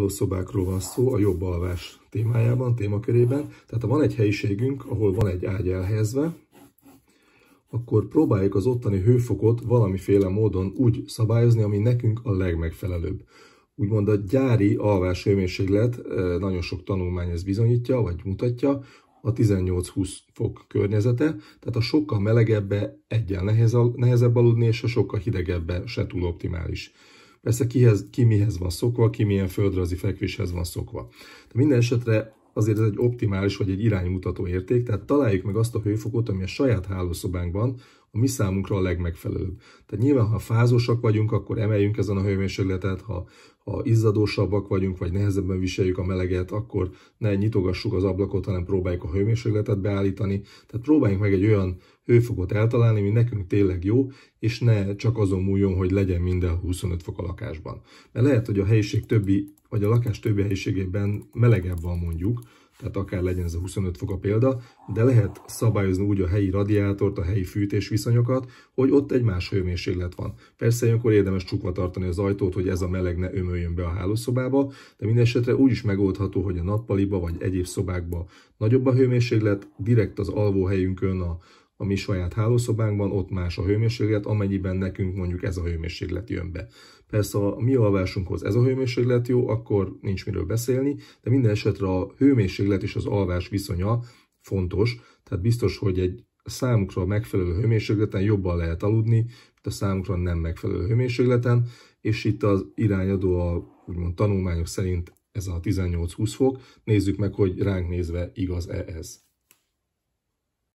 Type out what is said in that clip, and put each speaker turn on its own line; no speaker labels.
hálószobákról van szó a jobb alvás témájában, témakörében. Tehát ha van egy helyiségünk, ahol van egy ágy elhelyezve, akkor próbáljuk az ottani hőfokot valamiféle módon úgy szabályozni, ami nekünk a legmegfelelőbb. Úgymond a gyári alvás hőmérséklet, eh, nagyon sok tanulmány ezt bizonyítja, vagy mutatja, a 18-20 fok környezete, tehát a sokkal melegebbe egyen nehezebb aludni, és a sokkal hidegebbe se túl optimális. Persze kihez, ki mihez van szokva, ki milyen földrajzi fekvéshez van szokva. De minden esetre azért ez egy optimális vagy egy iránymutató érték, tehát találjuk meg azt a hőfokot, ami a saját hálószobánkban a mi számunkra a legmegfelelőbb. Tehát nyilván, ha fázosak vagyunk, akkor emeljünk ezen a hőmérsékletet, ha, ha izzadósabbak vagyunk, vagy nehezebben viseljük a meleget, akkor ne nyitogassuk az ablakot, hanem próbáljuk a hőmérsékletet beállítani. Tehát próbáljunk meg egy olyan hőfokot eltalálni, ami nekünk tényleg jó, és ne csak azon múljon, hogy legyen minden 25 fok a lakásban. Mert lehet, hogy a helyiség többi, vagy a lakás többi helyiségében melegebb van mondjuk, tehát akár legyen ez a 25 fok a példa, de lehet szabályozni úgy a helyi radiátort, a helyi fűtés viszonyokat, hogy ott egy más hőmérséklet van. Persze ilyenkor érdemes csukva tartani az ajtót, hogy ez a meleg ne ömöljön be a hálószobába, de minden úgy is megoldható, hogy a nappaliba vagy egyéb szobákba nagyobb a hőmérséklet, direkt az alvóhelyünkön, a, a mi saját hálószobánkban, ott más a hőmérséklet, amennyiben nekünk mondjuk ez a hőmérséklet jön be. Persze a mi alvásunkhoz ez a hőmérséklet jó, akkor nincs miről beszélni, de minden esetre a hőmérséklet és az alvás viszonya fontos, tehát biztos, hogy egy számukra megfelelő hőmérsékleten jobban lehet aludni, mint a számukra nem megfelelő hőmérsékleten, és itt az irányadó a úgymond tanulmányok szerint ez a 18-20 fok. Nézzük meg, hogy ránk nézve igaz-e ez.